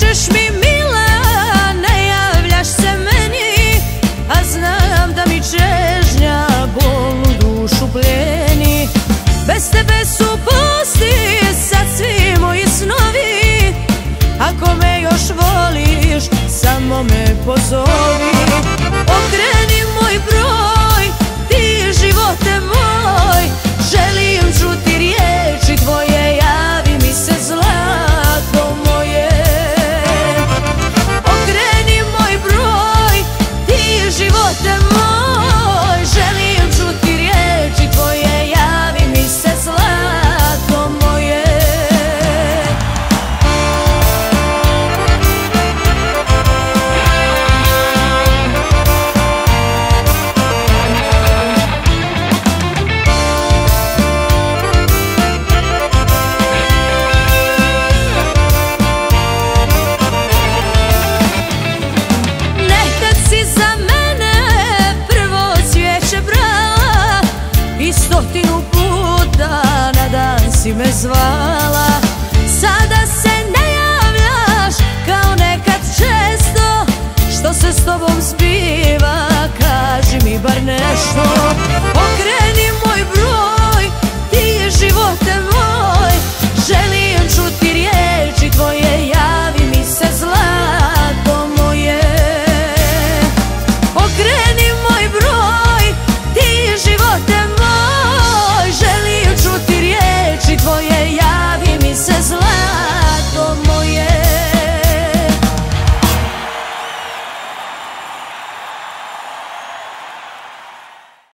pišeš mi mila, ne javljaš se meni, a znam da mi čežnja bol dušu plje. stotinu puta na dan si me zvala. Sada se ne javljaš kao nekad često. Što se s tobom zbiva, kaži mi bar nešto. Okreni moj broj, ti je živote moj. Želim čuti riječi tvoje, javi mi se zlato moje. Okreni